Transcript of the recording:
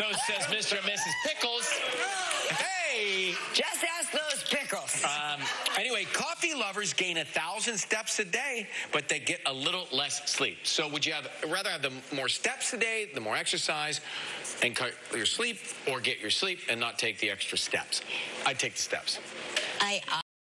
So says Mr. and Mrs. Pickles. Hey! Just ask those pickles. Um, anyway, coffee lovers gain a thousand steps a day, but they get a little less sleep. So, would you have rather have the more steps a day, the more exercise, and cut your sleep, or get your sleep and not take the extra steps? I'd take the steps. I